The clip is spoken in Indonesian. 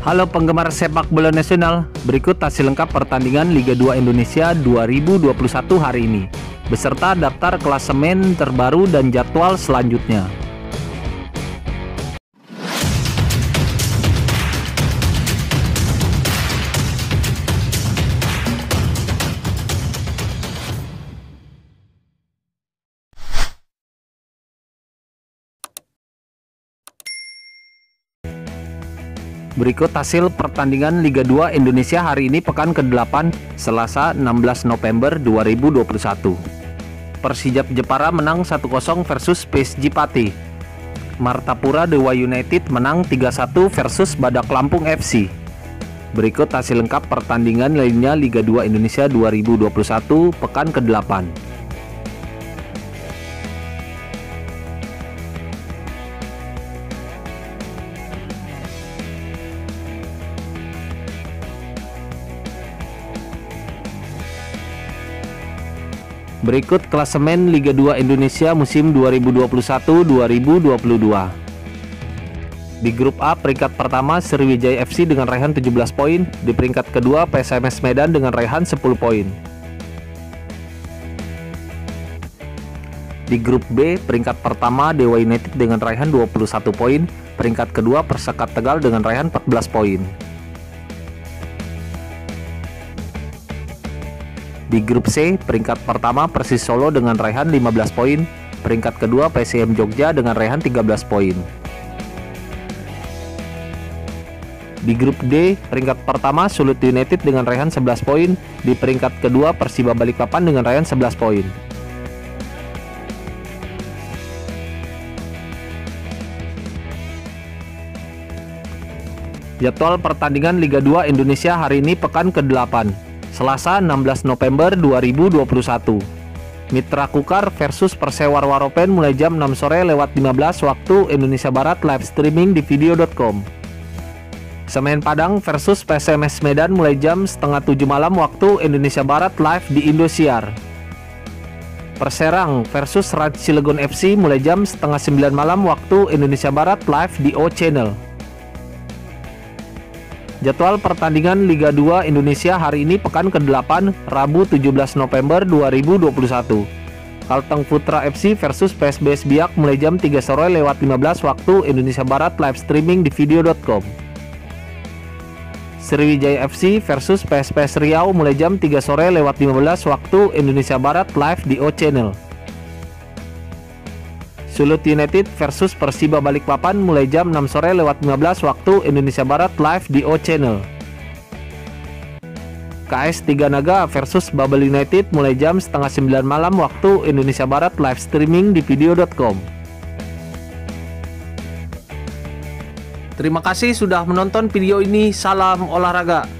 Halo penggemar sepak bola nasional, berikut hasil lengkap pertandingan Liga 2 Indonesia 2021 hari ini, beserta daftar klasemen terbaru dan jadwal selanjutnya. Berikut hasil pertandingan Liga 2 Indonesia hari ini pekan ke-8 Selasa 16 November 2021. Persijap Jepara menang 1-0 versus PSG Pati. Martapura Dewa United menang 3-1 versus Badak Lampung FC. Berikut hasil lengkap pertandingan lainnya Liga 2 Indonesia 2021 pekan ke-8. Berikut klasemen Liga 2 Indonesia musim 2021-2022. Di grup A peringkat pertama Sriwijaya FC dengan raihan 17 poin, di peringkat kedua PSMS Medan dengan raihan 10 poin. Di grup B peringkat pertama Dewa United dengan raihan 21 poin, peringkat kedua Persekat Tegal dengan raihan 14 poin. Di grup C, peringkat pertama Persis Solo dengan raihan 15 poin, peringkat kedua PSM Jogja dengan raihan 13 poin. Di grup D, peringkat pertama Sulut United dengan raihan 11 poin, di peringkat kedua Persiba Balikpapan dengan raihan 11 poin. Jadwal pertandingan Liga 2 Indonesia hari ini pekan ke-8. Selasa 16 November 2021. Mitra Kukar versus Persewar Waropen mulai jam 6 sore lewat 15 waktu Indonesia Barat live streaming di video.com. Semen Padang versus PSMS Medan mulai jam setengah 7 malam waktu Indonesia Barat live di Indosiar. Perserang versus Raj Cilegon FC mulai jam setengah 9 malam waktu Indonesia Barat live di O Channel. Jadwal pertandingan Liga 2 Indonesia hari ini pekan ke-8 Rabu 17 November 2021. Kalteng Putra FC versus PSBS Biak mulai jam 3 sore lewat 15 waktu Indonesia Barat live streaming di video.com. Sriwijaya FC versus PSPS Riau mulai jam 3 sore lewat 15 waktu Indonesia Barat live di O Channel. Sulut United versus Persiba Balikpapan mulai jam 6 sore lewat 15 waktu Indonesia Barat live di O Channel. KS Tiga Naga versus Babel United mulai jam setengah 9 malam waktu Indonesia Barat live streaming di video.com. Terima kasih sudah menonton video ini. Salam olahraga.